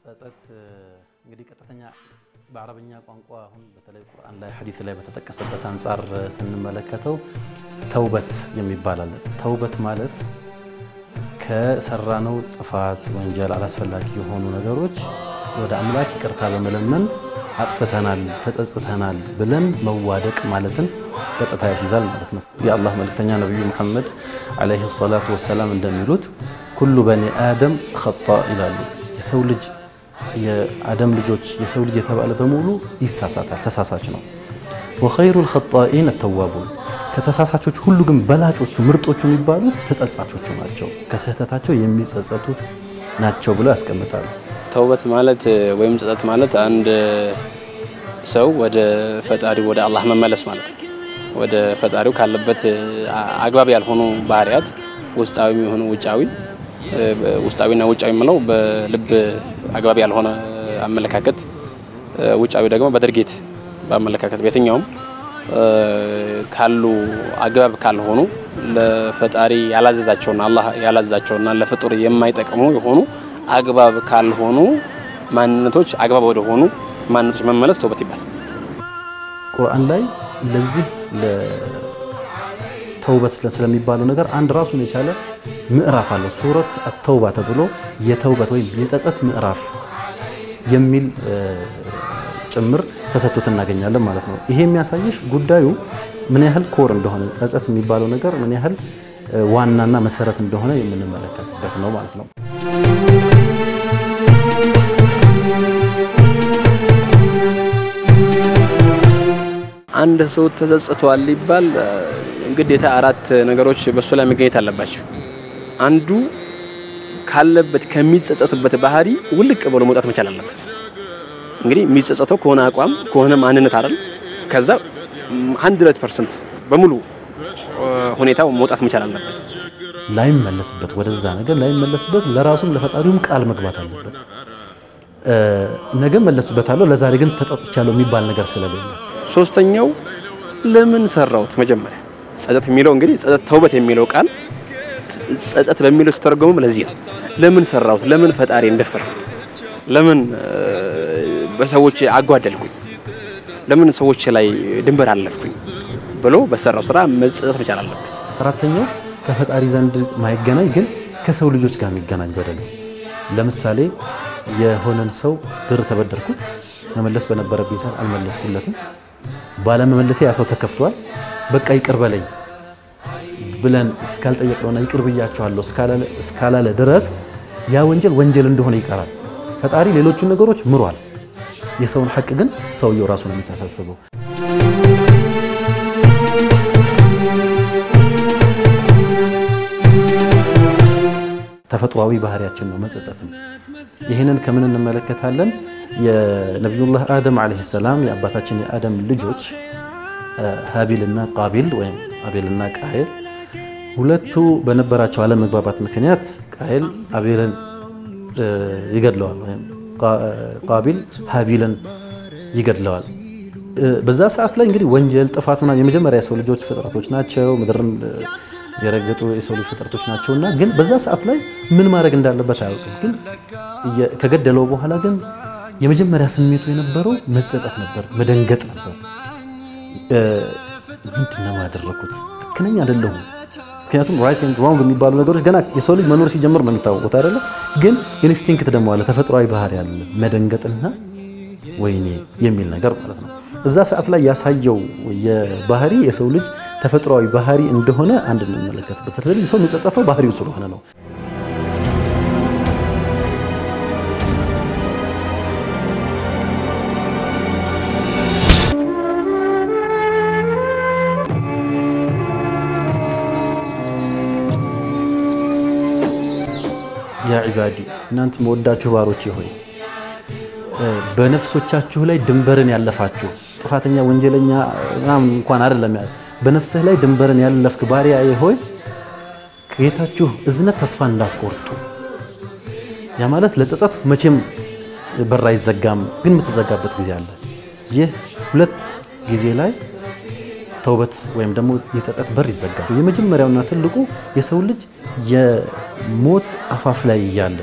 ጸጸት እንግዲህ ቀጥተኛ በአረብኛ ቋንቋ አሁን በተለይ ቁርአን ላይ ሐዲስ ላይ በተጠቀሰበት አንጻር ስንመለከተው ተውበት የሚባል አለ። ተውበት ማለት ከሰራነው ጥፋት፣ ወንጀል፣ አላስፈላጊ የሆኑ ነገሮች ወደ አምላክ ይቅርታ በመለመን አጥፍተናል፣ ተጸጽተናል ብለን መዋደቅ ማለትን ቀጥታ ያስይዛል ማለት ነው። የአላህ መልእክተኛ ነቢዩ ሙሐመድ ዓለይሂ ሰላቱ ወሰላም እንደሚሉት ኩሉ በኒ አደም ኸጣ ይላሉ። የሰው ልጅ የአደም ልጆች የሰው ልጅ የተባለ በሙሉ ይሳሳታል፣ ተሳሳች ነው። ወኸይሩል ኸጣኢን አተዋቡን ከተሳሳቾች ሁሉ ግን በላጮቹ ምርጦቹ የሚባሉት ተጸጻቾቹ ናቸው፣ ከስህተታቸው የሚጸጸቱ ናቸው ብለው ያስቀምጣሉ። ተውበት ማለት ወይም ጸጸት ማለት አንድ ሰው ወደ ፈጣሪው ወደ አላህ መመለስ ማለት ነው። ወደ ፈጣሪው ካለበት አግባብ ያልሆኑ ባህሪያት ውስጣዊ የሆኑ ውጫዊ ውስጣዊና ውጫዊ የምለው በልብ አግባብ ያልሆነ አመለካከት፣ ውጫዊ ደግሞ በድርጊት በአመለካከት በየትኛውም ካሉ አግባብ ካልሆኑ ለፈጣሪ ያላዘዛቸውና አላህ ያላዘዛቸውና ለፍጡር የማይጠቅሙ የሆኑ አግባብ ካልሆኑ ማንነቶች አግባብ ወደ ሆኑ ማንነቶች መመለስ ተውበት ይባላል። ቁርአን ላይ ለዚህ ተውበት ስለሚባለው ነገር አንድ ራሱን የቻለ ምዕራፍ አለው። ሱረት አተውባ ተብሎ የተውበት ወይም የጸጸት ምዕራፍ የሚል ጭምር ተሰጥቶት እናገኛለን ማለት ነው። ይሄ የሚያሳየሽ ጉዳዩ ምን ያህል ኮር እንደሆነ ጸጸት የሚባለው ነገር ምን ያህል ዋናና መሰረት እንደሆነ የምንመለከትበት ነው ማለት ነው። አንድ ሰው ተጸጽቷል ሊባል ግዴታ አራት ነገሮች በሱ ላይ መገኘት አለባቸው። አንዱ ካለበት ከሚጸጸትበት ባህሪ ውልቅ ብሎ መውጣት መቻል አለበት። እንግዲህ የሚጸጸተው ከሆነ አቋም ከሆነ ማንነት አይደል፣ ከዛ 100% በሙሉ ሁኔታው መውጣት መቻል አለበት። ላይመለስበት ወደዛ ነገር ላይመለስበት ለራሱም ለፈጣሪውም ቃል መግባት አለበት። ነገ መለስበታለሁ፣ ለዛሬ ግን ተጸጽቻለሁ የሚባል ነገር ስለሌለ ሶስተኛው ለምን ሰራውት መጀመሪያ ጸጸት የሚለው እንግዲህ ጸጸት ተውበት የሚለው ቃል ጸጸት በሚለው ተተረጎመም ለዚህ ነው። ለምን ሰራውት? ለምን ፈጣሪ እንደፈርኩት? ለምን በሰዎች አጓደልኩኝ? ለምን ሰዎች ላይ ድንበር አለፍኩኝ ብሎ በሰራው ስራ መጸጸት መቻል አለበት። አራተኛው ከፈጣሪ ዘንድ ማይገናኝ ግን ከሰው ልጆች ጋር የሚገናኝ በደል ለምሳሌ የሆነን ሰው ብር ተበደርኩት፣ መመለስ በነበረብኝ ሰዓት አልመለስኩለትም። ባለመመለሴ ያ ሰው ተከፍቷል። በቃ ይቅር በለኝ ብለን እስካልጠየቅነውና ይቅር ብያቸዋለሁ እስካላለ ድረስ ያ ወንጀል ወንጀል እንደሆነ ይቀራል። ፈጣሪ ሌሎቹን ነገሮች ምሯል። የሰውን ሐቅ ግን ሰውየው ራሱ ነው የሚታሳስበው። ተፈጥሯዊ ባህሪያችን ነው መጸጸት ነው። ይህንን ከምን እንመለከታለን? የነቢዩላህ አደም ዓለይሂ ሰላም የአባታችን የአደም ልጆች ሀቢልና ቃቢል ወይም አቤልና ቃየል ሁለቱ በነበራቸው አለመግባባት ምክንያት ቃየል አቤልን ይገድለዋል፣ ወይም ቃቢል ሀቢልን ይገድለዋል። በዛ ሰዓት ላይ እንግዲህ ወንጀል፣ ጥፋት ምናምን የመጀመሪያ የሰው ልጆች ፍጥረቶች ናቸው። ምድርን የረገጡ የሰው ልጅ ፍጥረቶች ናቸው እና ግን በዛ ሰዓት ላይ ምን ማድረግ እንዳለበት አያውቅም። ግን ከገደለው በኋላ ግን የመጀመሪያ ስሜቱ የነበረው መጸጸት ነበር፣ መደንገጥ ነበር። ምንድን ነው ያደረኩት? ነኝ አይደለሁም? ምክንያቱም right and wrong የሚባሉ ነገሮች ገና የሰው ልጅ መኖር ሲጀምር ነው የሚታወቁት አይደለ? ግን instinct ደግሞ አለ፣ ተፈጥሯዊ ባህሪ አለ፣ መደንገጥና ወይኔ የሚል ነገር ማለት ነው። እዛ ሰዓት ላይ ያሳየው የባህሪ የሰው ልጅ ተፈጥሯዊ ባህሪ እንደሆነ አንድ እንመለከትበት። ስለዚህ ሰው የሚጸጸተው ባህሪው ስለሆነ ነው። ያ ዒባዲ እናንተ መወዳችሁ ባሮቼ ሆይ በነፍሶቻችሁ ላይ ድንበርን ያለፋችሁ ጥፋተኛ ወንጀለኛ ምናምን እንኳን አይደለም በነፍስህ ላይ ድንበርን ያለፍክ ባሪያዬ ሆይ ከጌታችሁ እዝነት ተስፋ እንዳትቆርጡ። ያ ማለት ለጸጸት መቼም በር አይዘጋም፣ ግን የምትዘጋበት ጊዜ አለ። ይህ ሁለት ጊዜ ላይ ተውበት ወይም ደግሞ የጸጸት በር ይዘጋል። የመጀመሪያውና ትልቁ የሰው ልጅ የሞት አፋፍ ላይ እያለ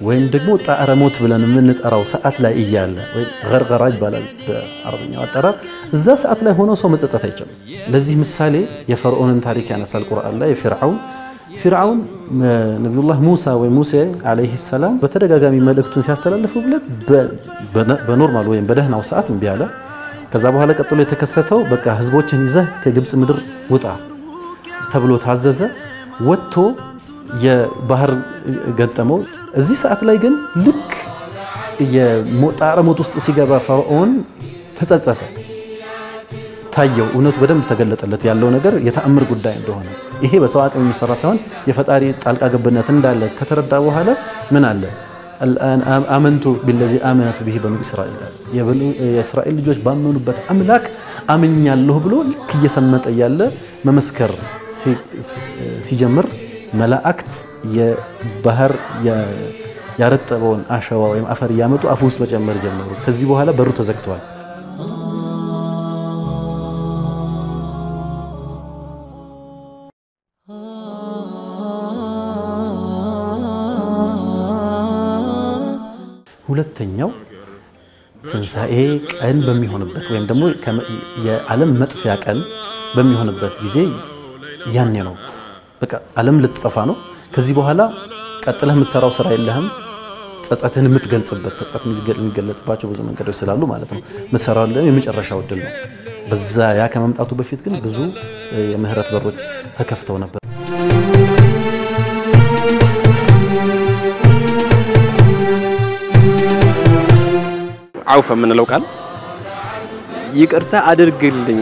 ወይም ደግሞ ጣዕረ ሞት ብለን የምንጠራው ሰዓት ላይ እያለ ወይም ገርገራ ይባላል በአረብኛው አጠራር። እዛ ሰዓት ላይ ሆኖ ሰው መጸጸት አይችልም። ለዚህ ምሳሌ የፈርዖንን ታሪክ ያነሳል ቁርአን ላይ የፊርዓውን ፊርዓውን ነቢዩላህ ሙሳ ወይም ሙሴ ዓለይሂ ሰላም በተደጋጋሚ መልእክቱን ሲያስተላልፉለት በ normal ወይም በደህናው ሰዓት እምቢ አለ። ከዛ በኋላ ቀጥሎ የተከሰተው በቃ ህዝቦችን ይዘህ ከግብፅ ምድር ውጣ ተብሎ ታዘዘ። ወጥቶ የባህር ገጠመው። እዚህ ሰዓት ላይ ግን ልክ የጣዕረ ሞት ውስጥ ሲገባ ፈርዖን ተጸጸተ። ታየው፣ እውነቱ በደንብ ተገለጠለት። ያለው ነገር የተአምር ጉዳይ እንደሆነ ይሄ በሰው አቅም የሚሰራ ሳይሆን የፈጣሪ ጣልቃ ገብነት እንዳለ ከተረዳ በኋላ ምን አለ አልአን አመንቱ ቢለዚ አመነት ብሂ በኑ እስራኤል የእስራኤል ልጆች ባመኑበት አምላክ አምኛለሁ ብሎ ልክ እየሰመጠ ያለ መመስከር ሲጀምር መላእክት የባህር ያረጠበውን አሸዋ ወይም አፈር እያመጡ አፉ ውስጥ መጨመር ጀመሩ። ከዚህ በኋላ በሩ ተዘግቷል። ሁለተኛው ትንሣኤ ቀን በሚሆንበት ወይም ደግሞ የዓለም መጥፊያ ቀን በሚሆንበት ጊዜ ያኔ ነው። በቃ ዓለም ልትጠፋ ነው። ከዚህ በኋላ ቀጥለህ የምትሰራው ስራ የለህም። ጸጸትህን የምትገልጽበት ጸጸት የሚገለጽባቸው ብዙ መንገዶች ስላሉ ማለት ነው። የምትሰራው የመጨረሻው እድል ነው። በዛ ያ ከመምጣቱ በፊት ግን ብዙ የምህረት በሮች ተከፍተው ነበር። አውፍ የምንለው ቃል ይቅርታ አድርግልኝ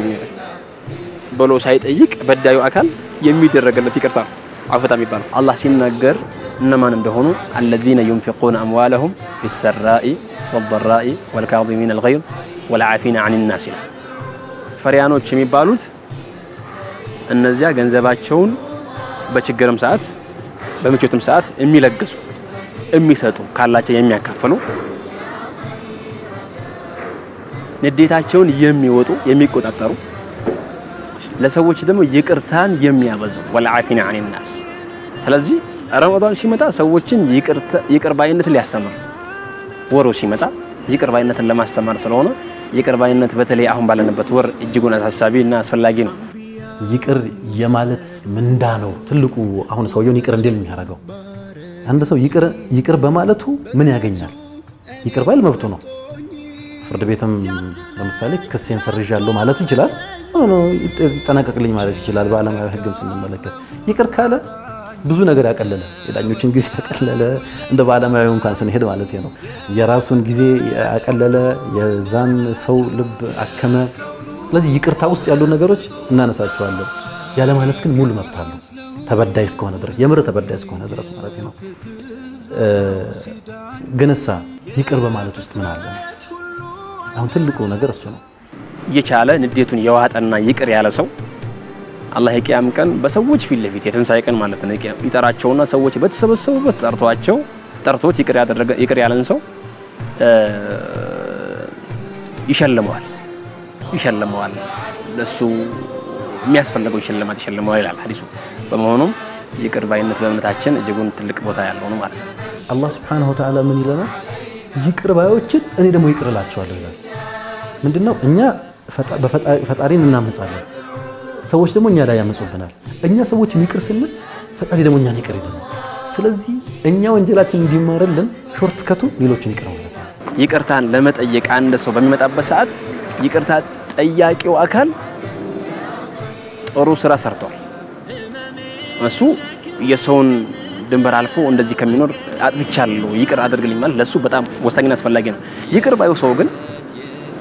ብሎ ሳይጠይቅ በዳዩ አካል የሚደረግለት ይቅርታ አውፈታ የሚባለው። አላህ ሲናገር እነማን እንደሆኑ አለዚነ ዩንፊቁነ አምዋለሁም ፊ ሰራኢ ወደራኢ ወልካዚሚነ አልገይዝ ወልዓፊነ አን ናስ ይላል። ፈሪያኖች የሚባሉት እነዚያ ገንዘባቸውን በችግርም ሰዓት በምቾትም ሰዓት የሚለግሱ የሚሰጡ ካላቸው የሚያካፍሉ ንዴታቸውን የሚወጡ የሚቆጣጠሩ ለሰዎች ደግሞ ይቅርታን የሚያበዙ ወልዓፊነ አን ናስ። ስለዚህ ረመዳን ሲመጣ ሰዎችን ይቅር ባይነትን ሊያስተምር፣ ወሩ ሲመጣ ይቅር ባይነትን ለማስተማር ስለሆነ ይቅር ባይነት በተለይ አሁን ባለንበት ወር እጅጉን አሳሳቢ እና አስፈላጊ ነው። ይቅር የማለት ምንዳ ነው ትልቁ። አሁን ሰውየውን ይቅር እንዲል የሚያደርገው አንድ ሰው ይቅር በማለቱ ምን ያገኛል? ይቅር ባይል መብቱ ነው። ፍርድ ቤትም ለምሳሌ ክሴን ሰርዣለሁ ማለት ይችላል። ይጠናቀቅልኝ ማለት ይችላል። በዓለማዊ ሕግም ስንመለከት ይቅር ካለ ብዙ ነገር ያቀለለ፣ የዳኞችን ጊዜ ያቀለለ፣ እንደ በዓለማዊ እንኳን ስንሄድ ማለት ነው የራሱን ጊዜ ያቀለለ፣ የዛን ሰው ልብ አከመ። ስለዚህ ይቅርታ ውስጥ ያሉ ነገሮች እናነሳቸዋለን። ያለ ማለት ግን ሙሉ መብት አለው ተበዳይ እስከሆነ ድረስ የምር ተበዳይ እስከሆነ ድረስ ማለት ነው። ግንሳ ይቅር በማለት ውስጥ ምን አለ? አሁን ትልቁ ነገር እሱ ነው። የቻለ ንዴቱን የዋጠና ይቅር ያለ ሰው አላህ የቂያም ቀን በሰዎች ፊት ለፊት የትንሣኤ ቀን ማለት ነው ይጠራቸውና ሰዎች በተሰበሰቡበት ጠርቷቸው ጠርቶት ይቅር ያደረገ ይቅር ያለን ሰው ይሸልመዋል ይሸልመዋል ለሱ የሚያስፈልገው ሽልማት ይሸልመዋል ይላል ሐዲሱ። በመሆኑም ይቅር ባይነት በእምነታችን እጅጉን ትልቅ ቦታ ያለው ነው ማለት ነው። አላህ ሱብሓነሁ ወተዓላ ምን ይለናል? ይቅር ባዮችን እኔ ደግሞ ይቅር እላቸዋለሁ ይላል። ምንድነው? እኛ ፈጣሪን እናመጻለን፣ ሰዎች ደግሞ እኛ ላይ ያመጹብናል። እኛ ሰዎችን ይቅር ስንል ፈጣሪ ደግሞ እኛን ይቅር ይለናል። ስለዚህ እኛ ወንጀላችን እንዲማርልን short cut ኡ ሌሎችን ይቅር ማለት ነው። ይቅርታን ለመጠየቅ አንድ ሰው በሚመጣበት ሰዓት ይቅርታ ጠያቂው አካል ጥሩ ስራ ሰርቷል። እሱ የሰውን ድንበር አልፎ እንደዚህ ከሚኖር አጥፍቻለሁ ይቅር አድርግልኝ ማለት ለሱ በጣም ወሳኝና አስፈላጊ ነው። ይቅር ባዩ ሰው ግን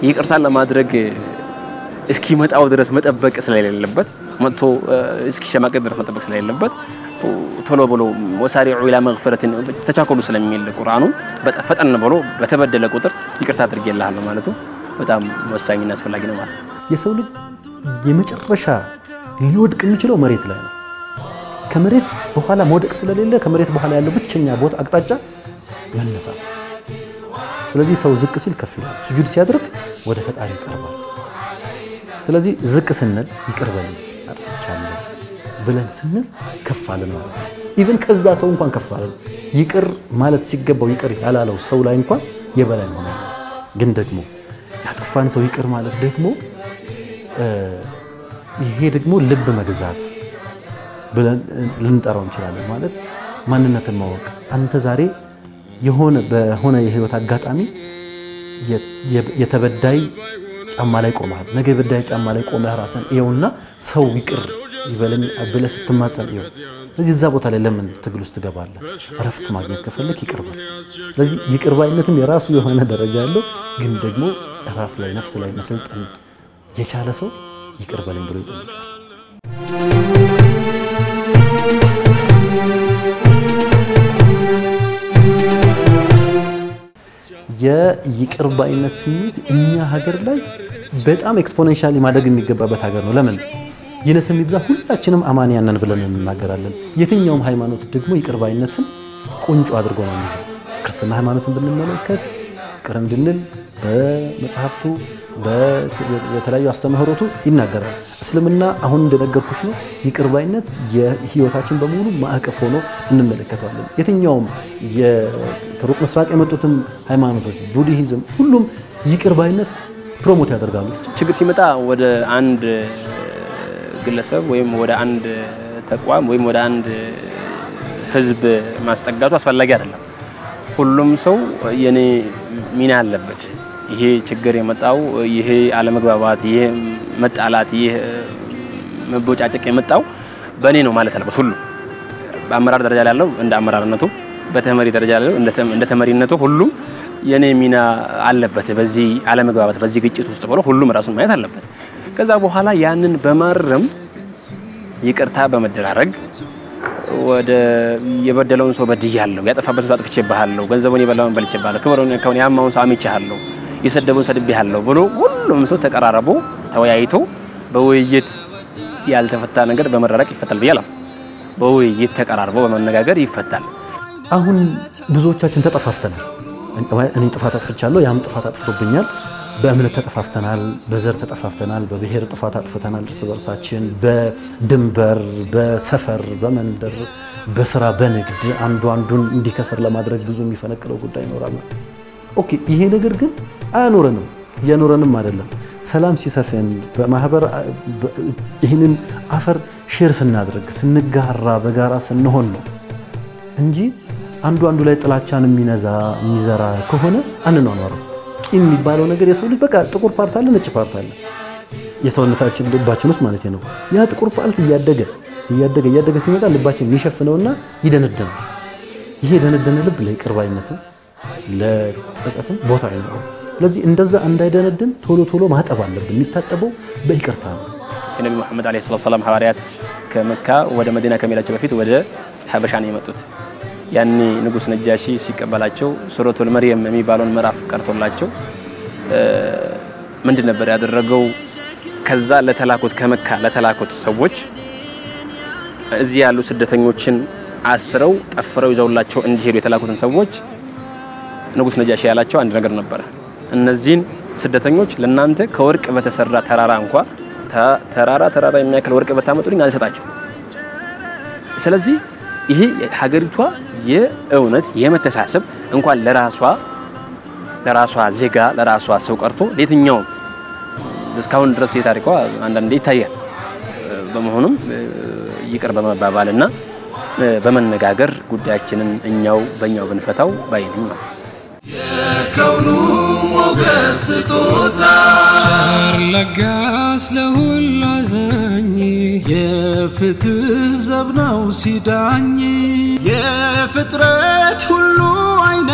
ይቅርታን ለማድረግ እስኪመጣው ድረስ መጠበቅ ስለሌለበት መጥቶ እስኪሸማቀቅ ድረስ መጠበቅ ስለሌለበት ቶሎ ብሎ ወሳሪዑ ኢላ መግፊረትን ተቻኮሉ ስለሚል ቁርአኑ ፈጠን ብሎ በተበደለ ቁጥር ይቅርታ አድርጌልሃለሁ ማለቱ በጣም ወሳኝና አስፈላጊ ነው ማለት የሰው ልጅ የመጨረሻ ሊወድቅ የሚችለው መሬት ላይ ነው። ከመሬት በኋላ መውደቅ ስለሌለ ከመሬት በኋላ ያለው ብቸኛ ቦታ አቅጣጫ መነሳት። ስለዚህ ሰው ዝቅ ሲል ከፍ ይላል፣ ስጁድ ሲያደርግ ወደ ፈጣሪ ይቀርባል። ስለዚህ ዝቅ ስንል ይቅር በለኝ አጥፍቻለሁ ብለን ስንል ከፍ አለን ማለት ነው። ኢቭን ከዛ ሰው እንኳን ከፍ አለን። ይቅር ማለት ሲገባው ይቅር ያላለው ሰው ላይ እንኳን የበላይ ሆነ። ግን ደግሞ ያጠፋን ሰው ይቅር ማለት ደግሞ ይሄ ደግሞ ልብ መግዛት ብለን ልንጠራው እንችላለን። ማለት ማንነትን ማወቅ አንተ ዛሬ የሆነ በሆነ የህይወት አጋጣሚ የተበዳይ ጫማ ላይ ቆመሃል። ነገ የበዳይ ጫማ ላይ ቆመህ ራስን ይኸውና ሰው ይቅር ይበለኝ ብለህ ስትማጸን ይኸው። ስለዚህ እዛ ቦታ ላይ ለምን ትግል ውስጥ ትገባለህ? እረፍት ማግኘት ከፈለክ ይቅር በል። ስለዚህ ይቅር ባይነትም የራሱ የሆነ ደረጃ ያለው ግን ደግሞ ራስ ላይ ነፍስ ላይ መሰልጠን የቻለ ሰው ይቅር በለኝ ብሎ ይጠይቃል። የይቅር ባይነት ስሜት እኛ ሀገር ላይ በጣም exponentially ማደግ የሚገባበት ሀገር ነው። ለምን ይነስም ይብዛ ሁላችንም አማንያን ነን ብለን እንናገራለን። የትኛውም ሃይማኖት ደግሞ ይቅር ባይነትን ቁንጮ አድርጎ ነው የሚይዘው። ክርስትና ሃይማኖትን ብንመለከት ይቅር እንድንል በመጽሐፍቱ በተለያዩ አስተምህሮቱ ይናገራል። እስልምና አሁን እንደነገርኩሽ ነው ይቅር ባይነት የህይወታችን በሙሉ ማዕቀፍ ሆኖ እንመለከተዋለን። የትኛውም ከሩቅ ምስራቅ የመጡትም ሃይማኖቶች ቡድሂዝም፣ ሁሉም ይቅር ባይነት ፕሮሞት ያደርጋሉ። ችግር ሲመጣ ወደ አንድ ግለሰብ ወይም ወደ አንድ ተቋም ወይም ወደ አንድ ህዝብ ማስጠጋቱ አስፈላጊ አይደለም። ሁሉም ሰው የኔ ሚና አለበት። ይሄ ችግር የመጣው ይሄ አለመግባባት፣ ይሄ መጣላት፣ ይሄ መቦጫጨቅ የመጣው በእኔ ነው ማለት አለበት። ሁሉ በአመራር ደረጃ ላይ ያለው እንደ አመራርነቱ፣ በተመሪ ደረጃ ላይ ያለው እንደ ተመሪነቱ ሁሉም የኔ ሚና አለበት በዚህ አለመግባባት፣ በዚህ ግጭት ውስጥ ብሎ ሁሉም ራሱን ማየት አለበት። ከዛ በኋላ ያንን በማረም ይቅርታ በመደራረግ ወደ የበደለውን ሰው በድያለሁ፣ ያጠፋበትን ሰው አጥፍቼብሃለሁ፣ ገንዘቡን የበላውን በልቼብሃለሁ፣ ክብሩን ያማውን ሰው አምቼሃለሁ፣ የሰደቡን ሰድቤሃለሁ ብሎ ሁሉም ሰው ተቀራርቦ ተወያይቶ በውይይት ያልተፈታ ነገር በመራረቅ ይፈታል ብዬ በውይይት ተቀራርቦ በመነጋገር ይፈታል። አሁን ብዙዎቻችን ተጠፋፍተናል። እኔ ጥፋት አጥፍቻለሁ፣ ያም ጥፋት አጥፍቶብኛል። በእምነት ተጠፋፍተናል፣ በዘር ተጠፋፍተናል፣ በብሔር ጥፋት አጥፍተናል እርስ በርሳችን፣ በድንበር፣ በሰፈር፣ በመንደር፣ በስራ፣ በንግድ አንዱ አንዱን እንዲከሰር ለማድረግ ብዙ የሚፈነቅለው ጉዳይ ይኖራል። Okay፣ ይሄ ነገር ግን አያኖረንም፣ እያኖረንም አይደለም። ሰላም ሲሰፍን በማህበር ይህንን አፈር share ስናድርግ ስንጋራ፣ በጋራ ስንሆን ነው እንጂ አንዱ አንዱ ላይ ጥላቻን የሚነዛ የሚዘራ ከሆነ አንኗኗርም። ቂም የሚባለው ነገር የሰው ልጅ በቃ ጥቁር part አለ፣ ነጭ part አለ የሰውነታችን ልባችን ውስጥ ማለት ነው። ያ ጥቁር part እያደገ እያደገ እያደገ ሲመጣ ልባችን የሚሸፍነውና ይደነደናል። ይሄ የደነደነ ልብ ለይቅር ለጸጸትም ቦታ አይኖረው። ስለዚህ እንደዛ እንዳይደነድን ቶሎ ቶሎ ማጠብ አለብን። የሚታጠበው በይቅርታ ነው። የነቢ መሐመድ ዓለይሂ ሰላቱ ሐዋርያት ከመካ ወደ መዲና ከመሄዳቸው በፊት ወደ ሀበሻ ነው የመጡት። ያኔ ንጉስ ነጃሺ ሲቀበላቸው ሱረቱል መርየም የሚባለውን ምዕራፍ ቀርቶላቸው ምንድን ነበር ያደረገው? ከዛ ለተላኩት ከመካ ለተላኩት ሰዎች እዚህ ያሉ ስደተኞችን አስረው ጠፍረው ይዘውላቸው እንዲሄዱ የተላኩትን ሰዎች ንጉስ ነጃሺ ያላቸው አንድ ነገር ነበረ። እነዚህን ስደተኞች ለናንተ ከወርቅ በተሰራ ተራራ እንኳ ተራራ ተራራ የሚያክል ወርቅ በታመጡልኝ አልሰጣቸው። ስለዚህ ይሄ ሀገሪቷ የእውነት የመተሳሰብ እንኳን ለራሷ ለራሷ ዜጋ ለራሷ ሰው ቀርቶ ለየትኛውም እስካሁን ድረስ የታሪኳ አንዳንዴ ይታያል። በመሆኑም ይቅር በመባባልና በመነጋገር ጉዳያችንን እኛው በእኛው ብንፈታው ባይነኝ ነው። የከውኑ ሞገስ ስጦታ። ቸር ለጋስ ለሁሉ አዛኝ የፍትህ ዘብ ነው ሲዳኝ። የፍጥረት ሁሉ አይነ